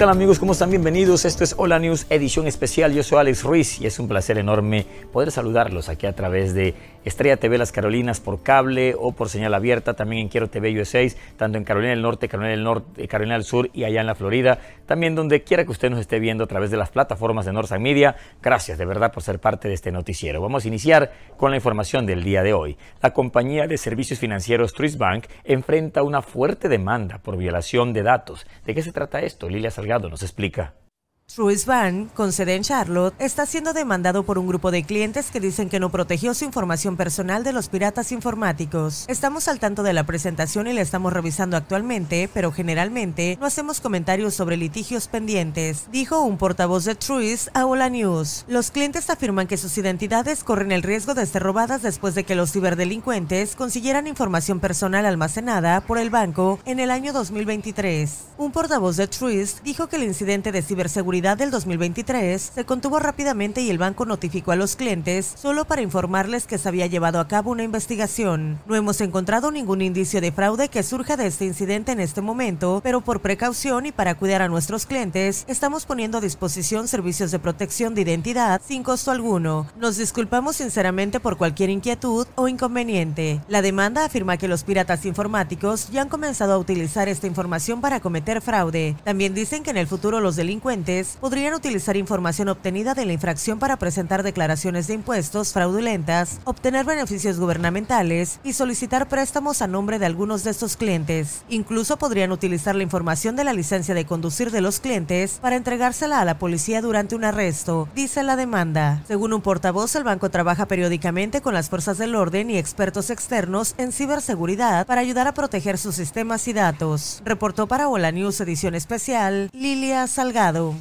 tal amigos? ¿Cómo están? Bienvenidos. Esto es Hola News, edición especial. Yo soy Alex Ruiz y es un placer enorme poder saludarlos aquí a través de Estrella TV Las Carolinas por cable o por señal abierta, también en Quiero TV USA, tanto en Carolina del Norte, Carolina del Norte, Carolina del Sur y allá en la Florida. También donde quiera que usted nos esté viendo a través de las plataformas de Northside Media. Gracias de verdad por ser parte de este noticiero. Vamos a iniciar con la información del día de hoy. La compañía de servicios financieros Truist Bank enfrenta una fuerte demanda por violación de datos. ¿De qué se trata esto? Lilia Salgado nos explica. Truist Bank, con sede en Charlotte, está siendo demandado por un grupo de clientes que dicen que no protegió su información personal de los piratas informáticos. Estamos al tanto de la presentación y la estamos revisando actualmente, pero generalmente no hacemos comentarios sobre litigios pendientes, dijo un portavoz de Truist a Hola News. Los clientes afirman que sus identidades corren el riesgo de ser robadas después de que los ciberdelincuentes consiguieran información personal almacenada por el banco en el año 2023. Un portavoz de Truist dijo que el incidente de ciberseguridad del 2023 se contuvo rápidamente y el banco notificó a los clientes solo para informarles que se había llevado a cabo una investigación. No hemos encontrado ningún indicio de fraude que surja de este incidente en este momento, pero por precaución y para cuidar a nuestros clientes, estamos poniendo a disposición servicios de protección de identidad sin costo alguno. Nos disculpamos sinceramente por cualquier inquietud o inconveniente. La demanda afirma que los piratas informáticos ya han comenzado a utilizar esta información para cometer fraude. También dicen que en el futuro los delincuentes podrían utilizar información obtenida de la infracción para presentar declaraciones de impuestos fraudulentas, obtener beneficios gubernamentales y solicitar préstamos a nombre de algunos de estos clientes. Incluso podrían utilizar la información de la licencia de conducir de los clientes para entregársela a la policía durante un arresto, dice la demanda. Según un portavoz, el banco trabaja periódicamente con las fuerzas del orden y expertos externos en ciberseguridad para ayudar a proteger sus sistemas y datos. Reportó para Hola News edición especial Lilia Salgado.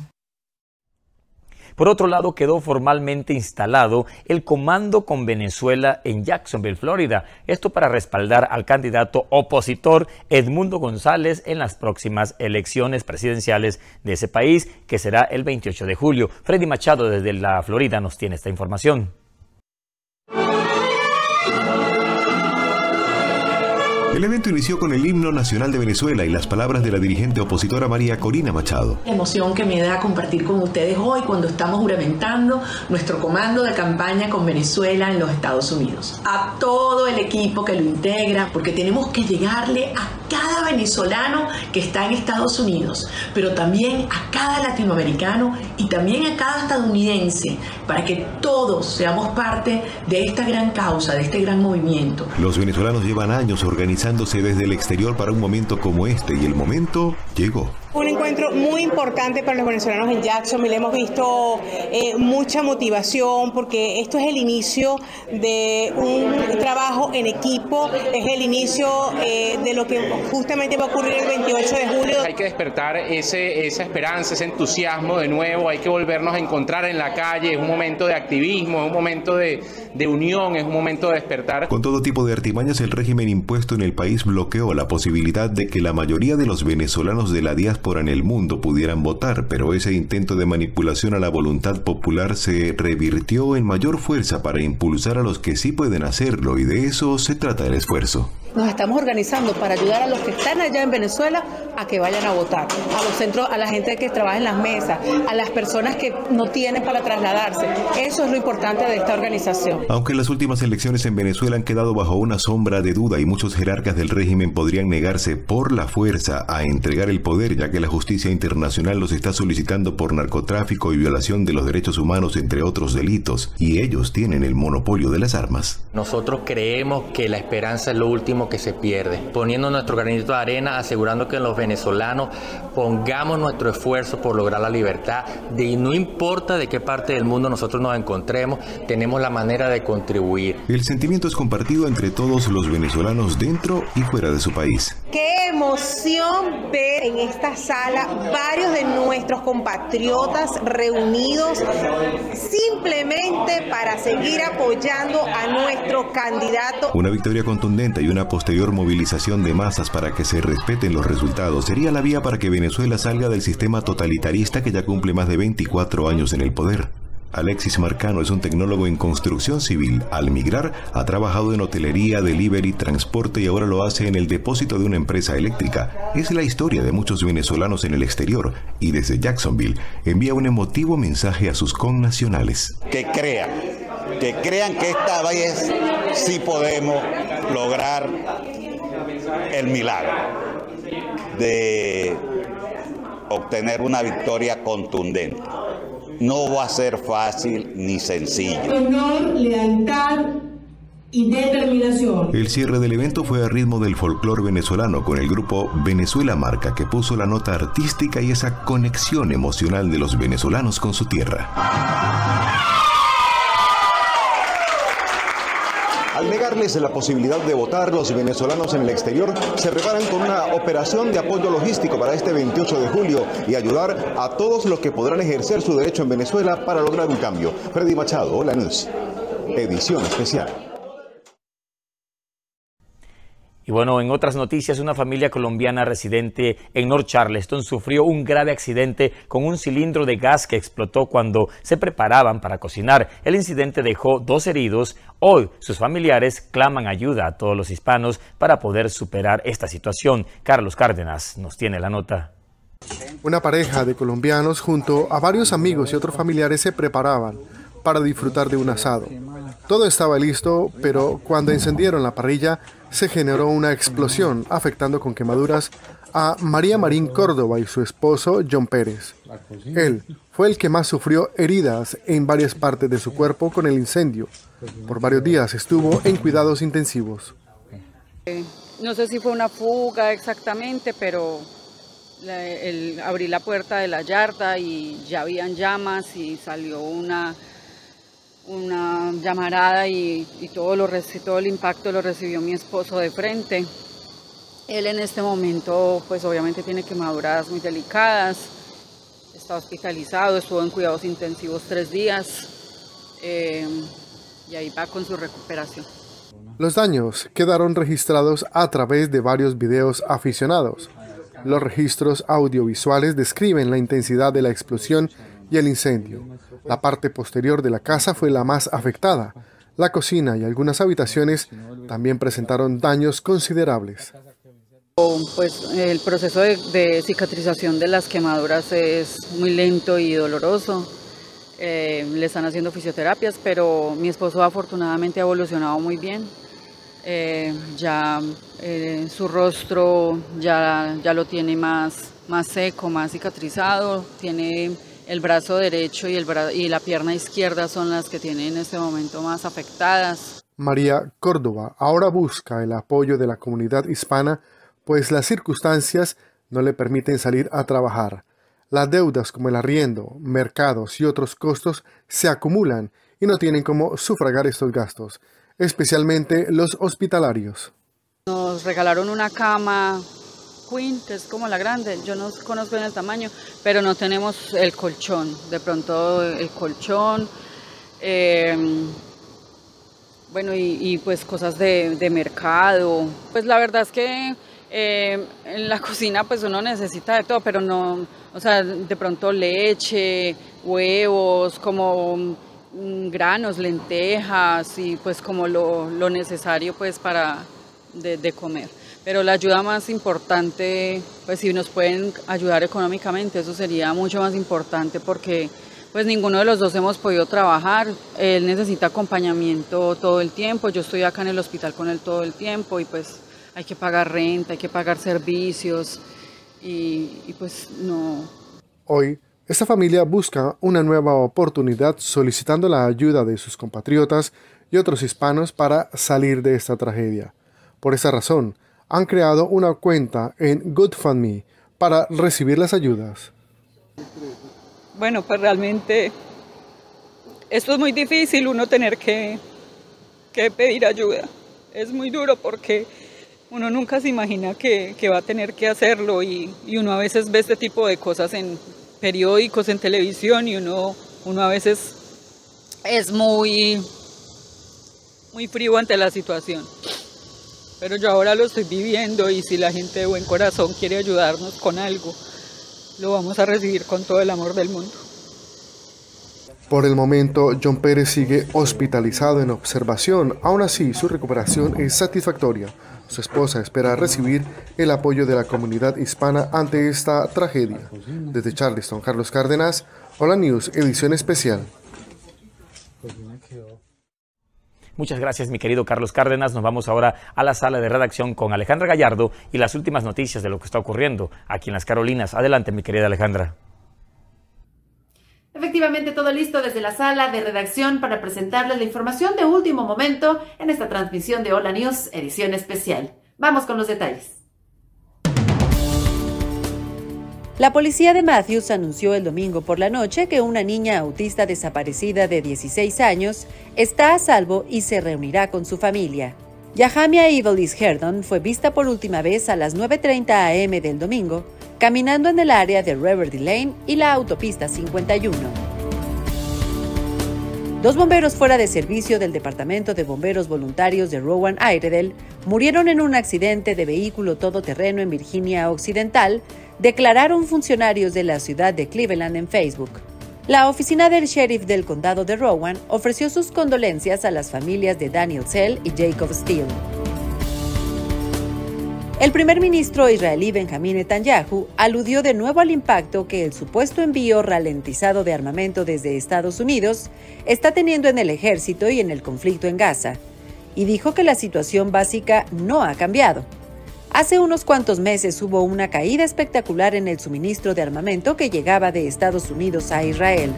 Por otro lado, quedó formalmente instalado el comando con Venezuela en Jacksonville, Florida. Esto para respaldar al candidato opositor Edmundo González en las próximas elecciones presidenciales de ese país, que será el 28 de julio. Freddy Machado desde la Florida nos tiene esta información. El evento inició con el himno nacional de Venezuela y las palabras de la dirigente opositora María Corina Machado. La emoción que me da compartir con ustedes hoy cuando estamos juramentando nuestro comando de campaña con Venezuela en los Estados Unidos. A todo el equipo que lo integra, porque tenemos que llegarle a cada venezolano que está en Estados Unidos, pero también a cada latinoamericano y también a cada estadounidense, para que todos seamos parte de esta gran causa, de este gran movimiento. Los venezolanos llevan años organizándose desde el exterior para un momento como este y el momento llegó. Un encuentro muy importante para los venezolanos en Jacksonville. Hemos visto eh, mucha motivación porque esto es el inicio de un trabajo en equipo, es el inicio eh, de lo que justamente va a ocurrir el 28 de julio. Hay que despertar ese, esa esperanza, ese entusiasmo de nuevo, hay que volvernos a encontrar en la calle, es un momento de activismo, es un momento de, de unión, es un momento de despertar. Con todo tipo de artimañas, el régimen impuesto en el país bloqueó la posibilidad de que la mayoría de los venezolanos de la diáspora en el mundo pudieran votar, pero ese intento de manipulación a la voluntad popular se revirtió en mayor fuerza para impulsar a los que sí pueden hacerlo y de eso se trata el esfuerzo. Nos estamos organizando para ayudar a los que están allá en Venezuela a que vayan a votar, a los centros, a la gente que trabaja en las mesas, a las personas que no tienen para trasladarse. Eso es lo importante de esta organización. Aunque las últimas elecciones en Venezuela han quedado bajo una sombra de duda y muchos jerarcas del régimen podrían negarse por la fuerza a entregar el poder, ya que la justicia internacional los está solicitando por narcotráfico y violación de los derechos humanos, entre otros delitos, y ellos tienen el monopolio de las armas. Nosotros creemos que la esperanza es lo último que se pierde, poniendo nuestro granito de arena, asegurando que los venezolanos pongamos nuestro esfuerzo por lograr la libertad, de no importa de qué parte del mundo nosotros nos encontremos, tenemos la manera de contribuir. El sentimiento es compartido entre todos los venezolanos dentro y fuera de su país. Qué emoción ver en esta sala varios de nuestros compatriotas reunidos simplemente para seguir apoyando a nuestro candidato. Una victoria contundente y una posterior movilización de masas para que se respeten los resultados sería la vía para que Venezuela salga del sistema totalitarista que ya cumple más de 24 años en el poder. Alexis Marcano es un tecnólogo en construcción civil. Al migrar, ha trabajado en hotelería, delivery, transporte y ahora lo hace en el depósito de una empresa eléctrica. Es la historia de muchos venezolanos en el exterior y desde Jacksonville envía un emotivo mensaje a sus connacionales. Que crean, que crean que esta vez sí podemos lograr el milagro de obtener una victoria contundente no va a ser fácil ni sencillo. Honor, lealtad y determinación. El cierre del evento fue a ritmo del folclore venezolano con el grupo Venezuela Marca que puso la nota artística y esa conexión emocional de los venezolanos con su tierra. Al negarles la posibilidad de votar, los venezolanos en el exterior se preparan con una operación de apoyo logístico para este 28 de julio y ayudar a todos los que podrán ejercer su derecho en Venezuela para lograr un cambio. Freddy Machado, Hola News, edición especial. Y bueno, en otras noticias, una familia colombiana residente en North Charleston sufrió un grave accidente con un cilindro de gas que explotó cuando se preparaban para cocinar. El incidente dejó dos heridos. Hoy sus familiares claman ayuda a todos los hispanos para poder superar esta situación. Carlos Cárdenas nos tiene la nota. Una pareja de colombianos junto a varios amigos y otros familiares se preparaban para disfrutar de un asado. Todo estaba listo, pero cuando encendieron la parrilla se generó una explosión afectando con quemaduras a María Marín Córdoba y su esposo John Pérez. Él fue el que más sufrió heridas en varias partes de su cuerpo con el incendio. Por varios días estuvo en cuidados intensivos. No sé si fue una fuga exactamente, pero abrí la puerta de la yarda y ya habían llamas y salió una una llamarada y, todo, lo, todo el impacto lo recibió mi esposo de frente. Él en este momento pues obviamente tiene quemaduras muy delicadas, está hospitalizado, estuvo en cuidados intensivos tres días eh, y ahí va con su recuperación. Los daños quedaron registrados a través de varios videos aficionados. Los registros audiovisuales describen la intensidad de la explosión y el incendio. La parte posterior de la casa fue la más afectada. La cocina y algunas habitaciones también presentaron daños considerables. Pues el proceso de, cicatrización de las quemaduras es muy lento y doloroso. Eh, le están haciendo fisioterapias, pero mi esposo afortunadamente ha evolucionado muy bien. Eh, ya eh, su rostro ya, ya lo tiene más, más seco, más cicatrizado, tiene el brazo derecho y, el y la pierna izquierda son las que tienen en este momento más afectadas. María Córdoba ahora busca el apoyo de la comunidad hispana, pues las circunstancias no le permiten salir a trabajar. Las deudas como el arriendo, mercados y otros costos se acumulan y no tienen cómo sufragar estos gastos, especialmente los hospitalarios. Nos regalaron una cama queen, que es como la grande, yo no conozco en el tamaño, pero no tenemos el colchón, de pronto el colchón, em, bueno, y, pues cosas de, mercado. Pues la verdad es que em, en la cocina pues uno necesita de todo, pero no, o sea, de pronto leche, huevos, como mm, granos, lentejas y pues como lo, necesario pues para de comer. Pero la ayuda más importante, pues si nos pueden ayudar económicamente, eso sería mucho más importante porque pues ninguno de los dos hemos podido trabajar. Él necesita acompañamiento todo el tiempo, yo estoy acá en el hospital con él todo el tiempo y pues hay que pagar renta, hay que pagar servicios y, y pues no. Hoy, esta familia busca una nueva oportunidad solicitando la ayuda de sus compatriotas y otros hispanos para salir de esta tragedia. Por esa razón, han creado una cuenta en GoodFundMe para recibir las ayudas. Bueno, pues realmente esto es muy difícil uno tener que, pedir ayuda. Es muy duro porque uno nunca se imagina que, va a tener que hacerlo y, uno a veces ve este tipo de cosas en periódicos, en televisión y uno, uno a veces es muy, muy frío ante la situación. Pero yo ahora lo estoy viviendo y si la gente de buen corazón quiere ayudarnos con algo, lo vamos a recibir con todo el amor del mundo. Por el momento, John Pérez sigue hospitalizado en observación. Aún así, su recuperación es satisfactoria. Su esposa espera recibir el apoyo de la comunidad hispana ante esta tragedia. Desde Charleston, Carlos Cárdenas, Hola News, edición especial. Muchas gracias, mi querido Carlos Cárdenas. Nos vamos ahora a la sala de redacción con Alejandra Gallardo y las últimas noticias de lo que está ocurriendo aquí en las Carolinas. Adelante, mi querida Alejandra. Efectivamente, todo listo desde la sala de redacción para presentarles la información de último momento en esta transmisión de Hola News, edición especial. Vamos con los detalles. La policía de Matthews anunció el domingo por la noche que una niña autista desaparecida de 16 años está a salvo y se reunirá con su familia. Yahamia Evelis Herdon fue vista por última vez a las 9.30 am del domingo caminando en el área de Reverdy Lane y la autopista 51. Dos bomberos fuera de servicio del Departamento de Bomberos Voluntarios de Rowan Iredell murieron en un accidente de vehículo todoterreno en Virginia Occidental, declararon funcionarios de la ciudad de Cleveland en Facebook. La oficina del sheriff del condado de Rowan ofreció sus condolencias a las familias de Daniel Sell y Jacob Steele. El primer ministro israelí Benjamin Netanyahu aludió de nuevo al impacto que el supuesto envío ralentizado de armamento desde Estados Unidos está teniendo en el ejército y en el conflicto en Gaza, y dijo que la situación básica no ha cambiado. Hace unos cuantos meses hubo una caída espectacular en el suministro de armamento que llegaba de Estados Unidos a Israel.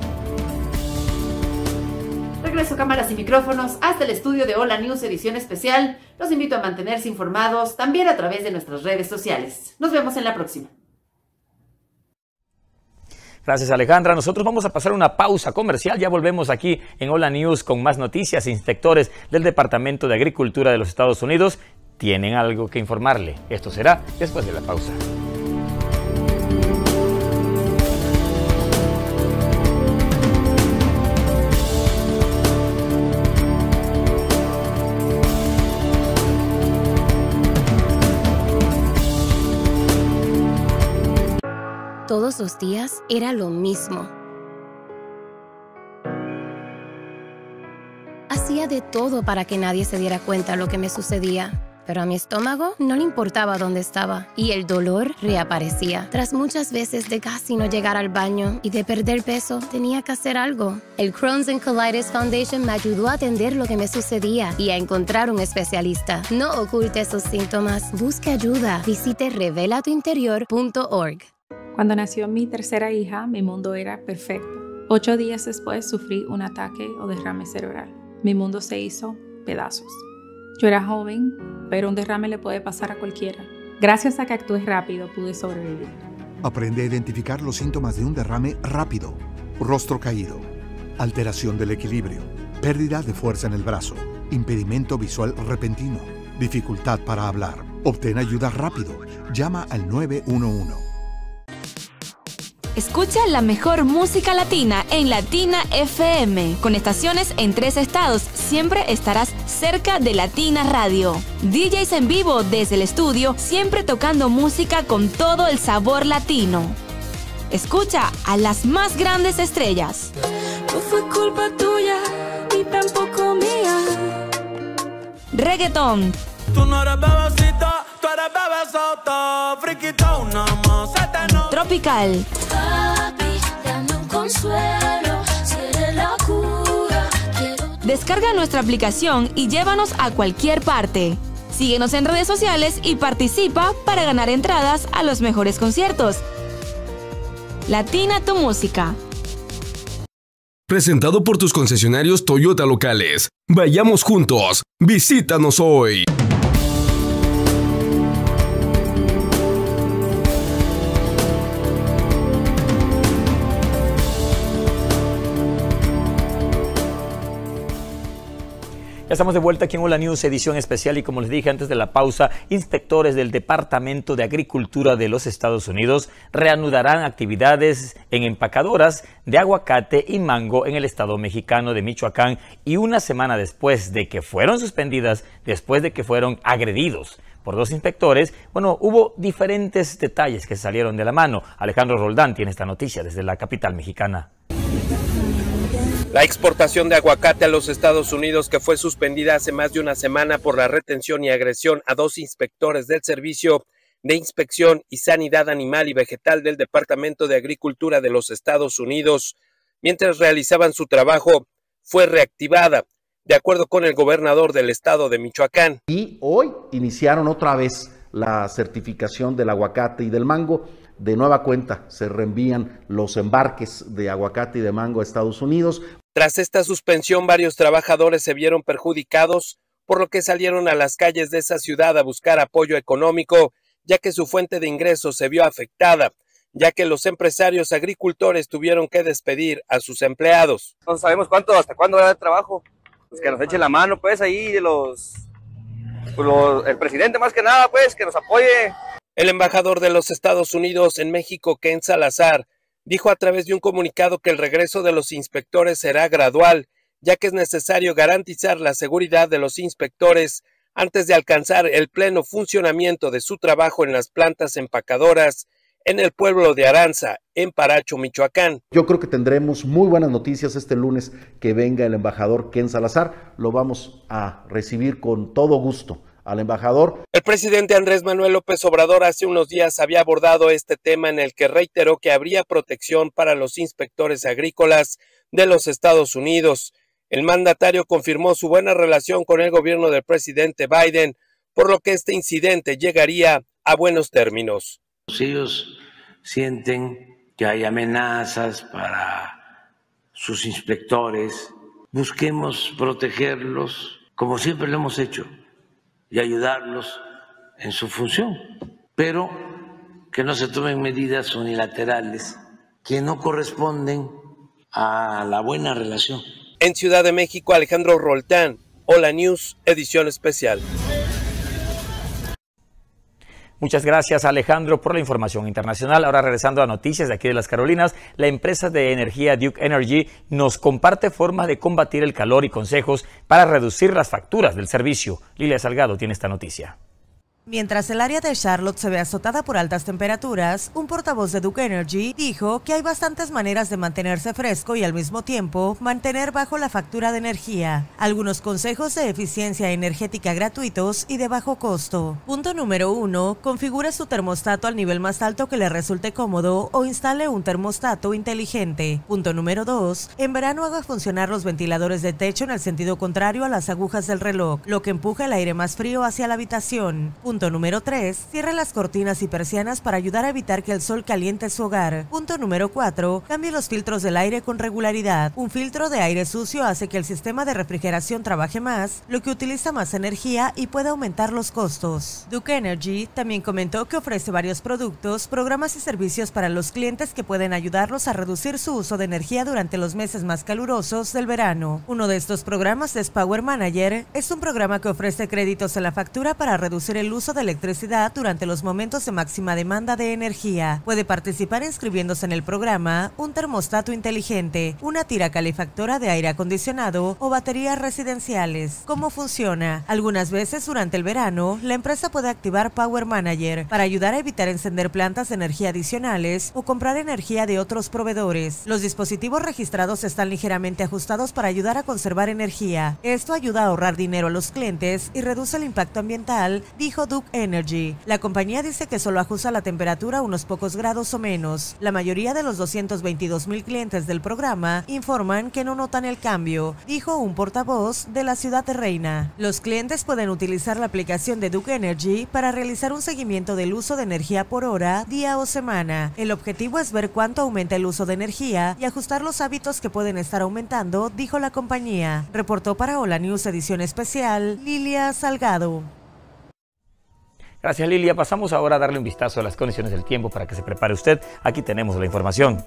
Regreso cámaras y micrófonos hasta el estudio de Hola News edición especial. Los invito a mantenerse informados también a través de nuestras redes sociales. Nos vemos en la próxima. Gracias Alejandra. Nosotros vamos a pasar una pausa comercial. Ya volvemos aquí en Hola News con más noticias. Inspectores del Departamento de Agricultura de los Estados Unidos tienen algo que informarle. Esto será después de la pausa. todos los días era lo mismo. Hacía de todo para que nadie se diera cuenta de lo que me sucedía, pero a mi estómago no le importaba dónde estaba y el dolor reaparecía. Tras muchas veces de casi no llegar al baño y de perder peso, tenía que hacer algo. El Crohn's and Colitis Foundation me ayudó a atender lo que me sucedía y a encontrar un especialista. No oculte sus síntomas, busque ayuda. Visite revelatuinterior.org. Cuando nació mi tercera hija, mi mundo era perfecto. Ocho días después sufrí un ataque o derrame cerebral. Mi mundo se hizo pedazos. Yo era joven, pero un derrame le puede pasar a cualquiera. Gracias a que actué rápido pude sobrevivir. Aprende a identificar los síntomas de un derrame rápido. Rostro caído, alteración del equilibrio, pérdida de fuerza en el brazo, impedimento visual repentino, dificultad para hablar. Obtén ayuda rápido. Llama al 911. Escucha la mejor música latina en Latina FM. Con estaciones en tres estados, siempre estarás cerca de Latina Radio. DJs en vivo desde el estudio, siempre tocando música con todo el sabor latino. Escucha a las más grandes estrellas. No fue culpa tuya, ni tampoco mía. Reggaeton. Tú no eres bebecita, tú eres friquita una más. Tropical. Descarga nuestra aplicación y llévanos a cualquier parte. Síguenos en redes sociales y participa para ganar entradas a los mejores conciertos. Latina tu música. Presentado por tus concesionarios Toyota locales. Vayamos juntos. Visítanos hoy. Ya estamos de vuelta aquí en Hola News, edición especial y como les dije antes de la pausa, inspectores del Departamento de Agricultura de los Estados Unidos reanudarán actividades en empacadoras de aguacate y mango en el estado mexicano de Michoacán y una semana después de que fueron suspendidas, después de que fueron agredidos por dos inspectores, bueno, hubo diferentes detalles que salieron de la mano. Alejandro Roldán tiene esta noticia desde la capital mexicana. La exportación de aguacate a los Estados Unidos, que fue suspendida hace más de una semana por la retención y agresión a dos inspectores del Servicio de Inspección y Sanidad Animal y Vegetal del Departamento de Agricultura de los Estados Unidos, mientras realizaban su trabajo, fue reactivada, de acuerdo con el gobernador del estado de Michoacán. Y hoy iniciaron otra vez la certificación del aguacate y del mango de nueva cuenta se reenvían los embarques de aguacate y de mango a Estados Unidos. Tras esta suspensión, varios trabajadores se vieron perjudicados, por lo que salieron a las calles de esa ciudad a buscar apoyo económico, ya que su fuente de ingresos se vio afectada, ya que los empresarios agricultores tuvieron que despedir a sus empleados. No sabemos cuánto, hasta cuándo va a haber trabajo. Pues que nos eche la mano, pues ahí los, los, el presidente más que nada, pues que nos apoye. El embajador de los Estados Unidos en México, Ken Salazar, dijo a través de un comunicado que el regreso de los inspectores será gradual, ya que es necesario garantizar la seguridad de los inspectores antes de alcanzar el pleno funcionamiento de su trabajo en las plantas empacadoras en el pueblo de Aranza, en Paracho, Michoacán. Yo creo que tendremos muy buenas noticias este lunes que venga el embajador Ken Salazar. Lo vamos a recibir con todo gusto al embajador. El presidente Andrés Manuel López Obrador hace unos días había abordado este tema en el que reiteró que habría protección para los inspectores agrícolas de los Estados Unidos. El mandatario confirmó su buena relación con el gobierno del presidente Biden, por lo que este incidente llegaría a buenos términos. Ellos sienten que hay amenazas para sus inspectores. Busquemos protegerlos como siempre lo hemos hecho y ayudarlos en su función, pero que no se tomen medidas unilaterales que no corresponden a la buena relación. En Ciudad de México, Alejandro Roltán, Hola News, edición especial. Muchas gracias Alejandro por la información internacional. Ahora regresando a noticias de aquí de las Carolinas, la empresa de energía Duke Energy nos comparte formas de combatir el calor y consejos para reducir las facturas del servicio. Lilia Salgado tiene esta noticia. Mientras el área de Charlotte se ve azotada por altas temperaturas, un portavoz de Duke Energy dijo que hay bastantes maneras de mantenerse fresco y al mismo tiempo mantener bajo la factura de energía. Algunos consejos de eficiencia energética gratuitos y de bajo costo. Punto número uno, configure su termostato al nivel más alto que le resulte cómodo o instale un termostato inteligente. Punto número dos, en verano haga funcionar los ventiladores de techo en el sentido contrario a las agujas del reloj, lo que empuja el aire más frío hacia la habitación. Punto número 3. Cierre las cortinas y persianas para ayudar a evitar que el sol caliente su hogar. Punto número 4. Cambie los filtros del aire con regularidad. Un filtro de aire sucio hace que el sistema de refrigeración trabaje más, lo que utiliza más energía y puede aumentar los costos. Duke Energy también comentó que ofrece varios productos, programas y servicios para los clientes que pueden ayudarlos a reducir su uso de energía durante los meses más calurosos del verano. Uno de estos programas es Power Manager. Es un programa que ofrece créditos en la factura para reducir el uso de electricidad durante los momentos de máxima demanda de energía. Puede participar inscribiéndose en el programa un termostato inteligente, una tira calefactora de aire acondicionado o baterías residenciales. ¿Cómo funciona? Algunas veces durante el verano, la empresa puede activar Power Manager para ayudar a evitar encender plantas de energía adicionales o comprar energía de otros proveedores. Los dispositivos registrados están ligeramente ajustados para ayudar a conservar energía. Esto ayuda a ahorrar dinero a los clientes y reduce el impacto ambiental, dijo Duke Energy. La compañía dice que solo ajusta la temperatura unos pocos grados o menos. La mayoría de los 222 mil clientes del programa informan que no notan el cambio, dijo un portavoz de la ciudad de Reina. Los clientes pueden utilizar la aplicación de Duke Energy para realizar un seguimiento del uso de energía por hora, día o semana. El objetivo es ver cuánto aumenta el uso de energía y ajustar los hábitos que pueden estar aumentando, dijo la compañía. Reportó para Hola News edición especial Lilia Salgado. Gracias Lilia. Pasamos ahora a darle un vistazo a las condiciones del tiempo para que se prepare usted. Aquí tenemos la información.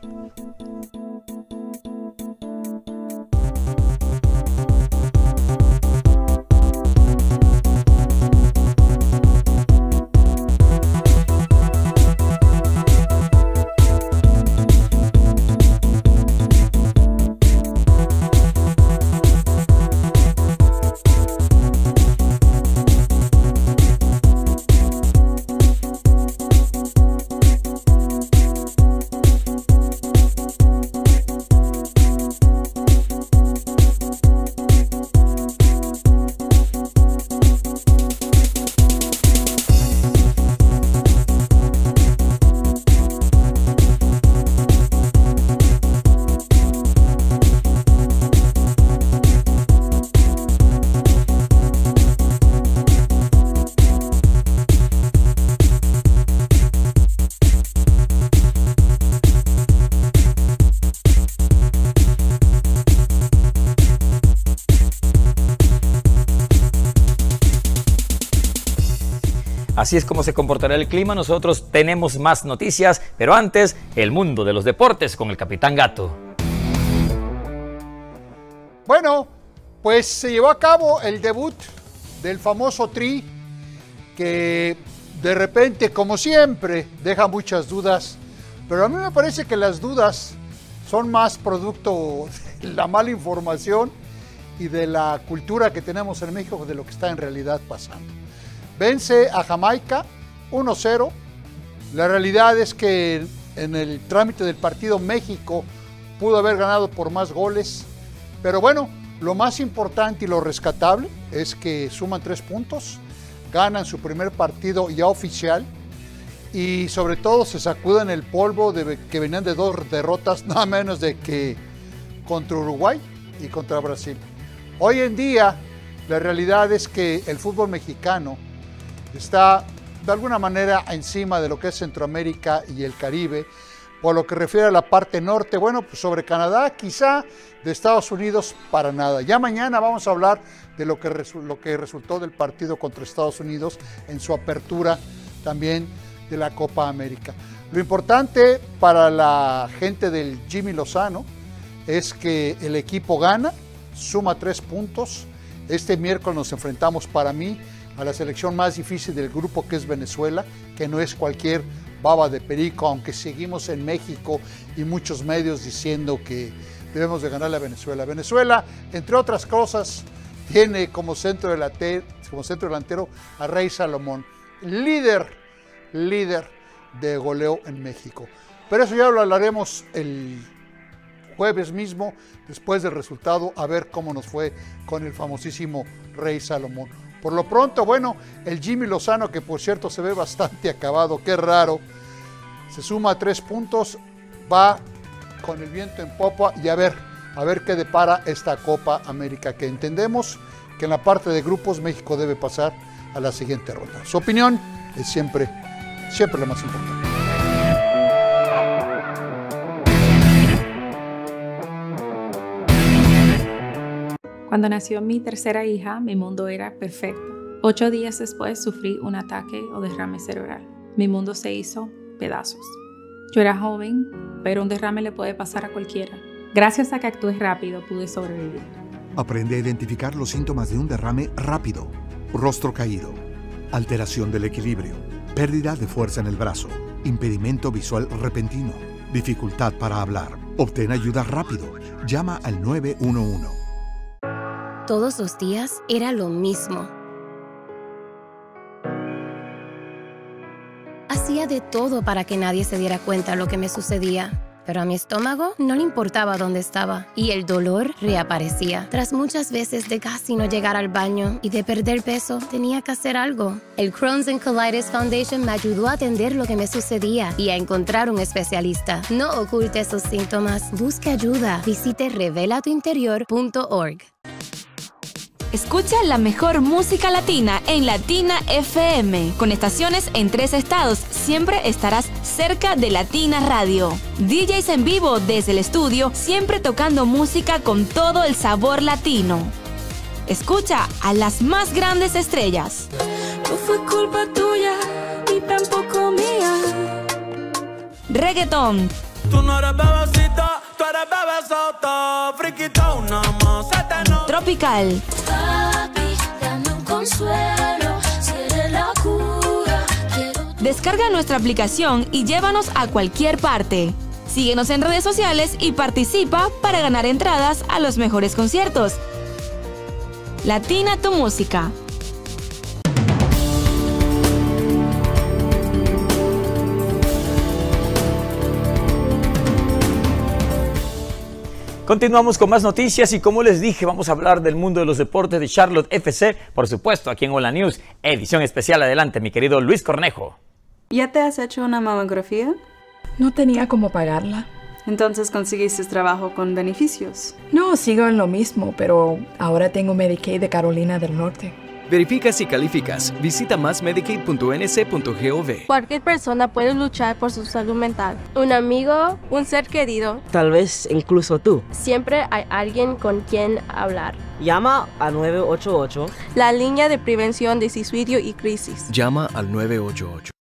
Así es como se comportará el clima. Nosotros tenemos más noticias, pero antes, el mundo de los deportes con el Capitán Gato. Bueno, pues se llevó a cabo el debut del famoso Tri, que de repente, como siempre, deja muchas dudas, pero a mí me parece que las dudas son más producto de la mala información y de la cultura que tenemos en México de lo que está en realidad pasando. Vence a Jamaica 1-0. La realidad es que en el trámite del partido México pudo haber ganado por más goles, pero bueno, lo más importante y lo rescatable es que suman tres puntos, ganan su primer partido ya oficial y sobre todo se sacuden el polvo de que venían de dos derrotas, nada menos de que contra Uruguay y contra Brasil. Hoy en día la realidad es que el fútbol mexicano está de alguna manera encima de lo que es Centroamérica y el Caribe. Por lo que refiere a la parte norte, bueno, pues sobre Canadá, quizá de Estados Unidos para nada. Ya mañana vamos a hablar de lo que, lo que resultó del partido contra Estados Unidos en su apertura también de la Copa América. Lo importante para la gente del Jimmy Lozano es que el equipo gana, suma tres puntos. Este miércoles nos enfrentamos para mí a la selección más difícil del grupo que es Venezuela, que no es cualquier baba de perico, aunque seguimos en México y muchos medios diciendo que debemos de ganarle a Venezuela. Venezuela, entre otras cosas, tiene como centro, delantero, como centro delantero a Rey Salomón, líder, líder de goleo en México. Pero eso ya lo hablaremos el jueves mismo, después del resultado, a ver cómo nos fue con el famosísimo Rey Salomón. Por lo pronto, bueno, el Jimmy Lozano, que por cierto se ve bastante acabado, qué raro, se suma a tres puntos, va con el viento en popa y a ver, a ver qué depara esta Copa América, que entendemos que en la parte de grupos México debe pasar a la siguiente ronda. Su opinión es siempre, siempre lo más importante. Cuando nació mi tercera hija, mi mundo era perfecto. Ocho días después sufrí un ataque o derrame cerebral. Mi mundo se hizo pedazos. Yo era joven, pero un derrame le puede pasar a cualquiera. Gracias a que actué rápido, pude sobrevivir. Aprende a identificar los síntomas de un derrame rápido. Rostro caído, alteración del equilibrio, pérdida de fuerza en el brazo, impedimento visual repentino, dificultad para hablar. Obtén ayuda rápido. Llama al 911. Todos los días era lo mismo. Hacía de todo para que nadie se diera cuenta de lo que me sucedía. Pero a mi estómago no le importaba dónde estaba y el dolor reaparecía. Tras muchas veces de casi no llegar al baño y de perder peso, tenía que hacer algo. El Crohn's and Colitis Foundation me ayudó a atender lo que me sucedía y a encontrar un especialista. No oculte sus síntomas, busque ayuda. Visite revelatuinterior.org. Escucha la mejor música latina en Latina FM. Con estaciones en tres estados, siempre estarás cerca de Latina Radio. DJs en vivo desde el estudio, siempre tocando música con todo el sabor latino. Escucha a las más grandes estrellas. No fue culpa tuya, ni tampoco mía. Reggaeton. Tú no eres bebecita, tú eres bebesota, friquita, una más, no. Tropical. Papi, dame un consuelo, si eres la cura. Quiero Descarga nuestra aplicación y llévanos a cualquier parte. Síguenos en redes sociales y participa para ganar entradas a los mejores conciertos. Latina tu música. Continuamos con más noticias y como les dije, vamos a hablar del mundo de los deportes de Charlotte FC, por supuesto, aquí en Hola News, edición especial. Adelante, mi querido Luis Cornejo. ¿Ya te has hecho una mamografía? No tenía cómo pagarla. Entonces conseguiste trabajo con beneficios. No, sigo en lo mismo, pero ahora tengo Medicaid de Carolina del Norte. Verifica si calificas. Visita másmedicaid.nc.gov. Cualquier persona puede luchar por su salud mental. Un amigo, un ser querido. Tal vez incluso tú. Siempre hay alguien con quien hablar. Llama a 988. La línea de prevención de suicidio y crisis. Llama al 988.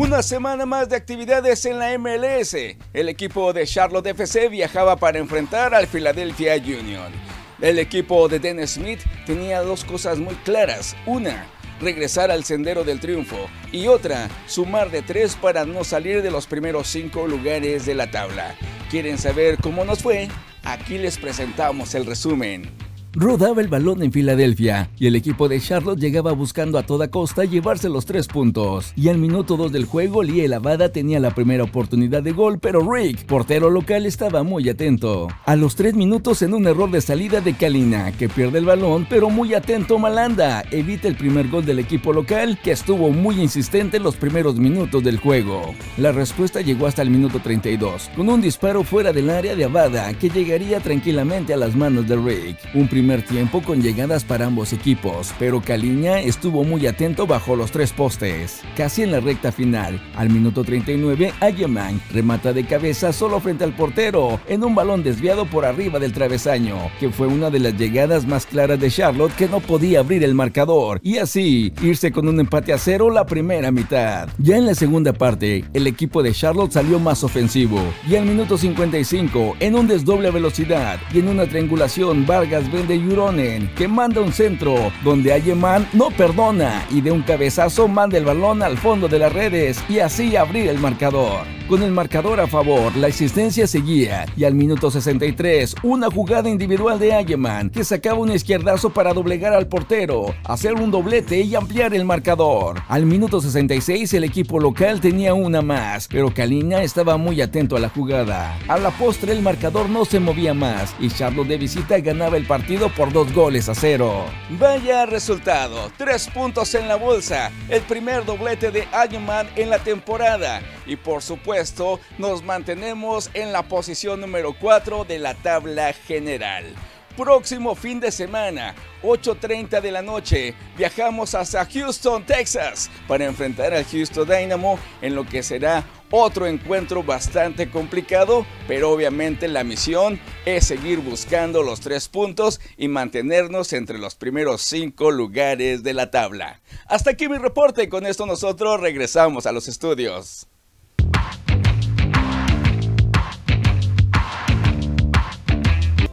Una semana más de actividades en la MLS. El equipo de Charlotte FC viajaba para enfrentar al Philadelphia Union. El equipo de Dennis Smith tenía dos cosas muy claras. Una, regresar al sendero del triunfo. Y otra, sumar de tres para no salir de los primeros cinco lugares de la tabla. ¿Quieren saber cómo nos fue? Aquí les presentamos el resumen. Rodaba el balón en Filadelfia y el equipo de Charlotte llegaba buscando a toda costa llevarse los tres puntos. Y al minuto 2 del juego, Lie Lavada tenía la primera oportunidad de gol, pero Rick, portero local, estaba muy atento. A los tres minutos, en un error de salida de Kalina, que pierde el balón, pero muy atento Malanda, evita el primer gol del equipo local, que estuvo muy insistente en los primeros minutos del juego. La respuesta llegó hasta el minuto 32, con un disparo fuera del área de Avada, que llegaría tranquilamente a las manos de Rick. Un tiempo con llegadas para ambos equipos, pero Caliña estuvo muy atento bajo los tres postes. Casi en la recta final, al minuto 39, Ayeman remata de cabeza solo frente al portero, en un balón desviado por arriba del travesaño, que fue una de las llegadas más claras de Charlotte que no podía abrir el marcador, y así irse con un empate a cero la primera mitad. Ya en la segunda parte, el equipo de Charlotte salió más ofensivo, y al minuto 55, en un desdoble a velocidad y en una triangulación, Vargas vende Yuronen, que manda un centro, donde Ayeman no perdona y de un cabezazo manda el balón al fondo de las redes y así abrir el marcador. Con el marcador a favor, la existencia seguía y al minuto 63, una jugada individual de Ayeman que sacaba un izquierdazo para doblegar al portero, hacer un doblete y ampliar el marcador. Al minuto 66, el equipo local tenía una más, pero Kalina estaba muy atento a la jugada. A la postre, el marcador no se movía más y Charlotte de visita ganaba el partido por dos goles a cero. Vaya resultado, tres puntos en la bolsa, el primer doblete de Ayeman en la temporada y por supuesto nos mantenemos en la posición número 4 de la tabla general. Próximo fin de semana, 8.30 de la noche, viajamos hasta Houston, Texas, para enfrentar al Houston Dynamo en lo que será otro encuentro bastante complicado, pero obviamente la misión es seguir buscando los tres puntos y mantenernos entre los primeros cinco lugares de la tabla. Hasta aquí mi reporte con esto nosotros regresamos a los estudios.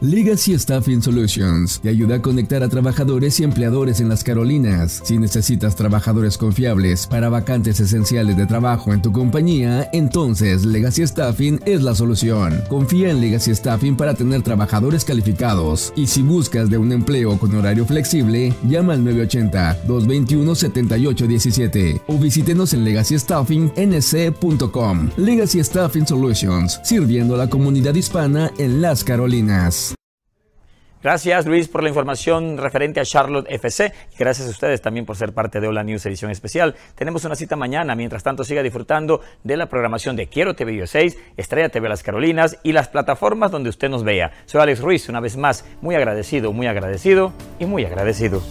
Legacy Staffing Solutions te ayuda a conectar a trabajadores y empleadores en las Carolinas. Si necesitas trabajadores confiables para vacantes esenciales de trabajo en tu compañía, entonces Legacy Staffing es la solución. Confía en Legacy Staffing para tener trabajadores calificados. Y si buscas de un empleo con horario flexible, llama al 980-221-7817 o visítenos en legacystaffing.nc.com. Legacy Staffing Solutions, sirviendo a la comunidad hispana en las Carolinas. Gracias Luis por la información referente a Charlotte FC. Gracias a ustedes también por ser parte de Hola News edición especial. Tenemos una cita mañana. Mientras tanto, siga disfrutando de la programación de Quiero TV 6, Estrella TV Las Carolinas y las plataformas donde usted nos vea. Soy Alex Ruiz, una vez más, muy agradecido, muy agradecido y muy agradecido.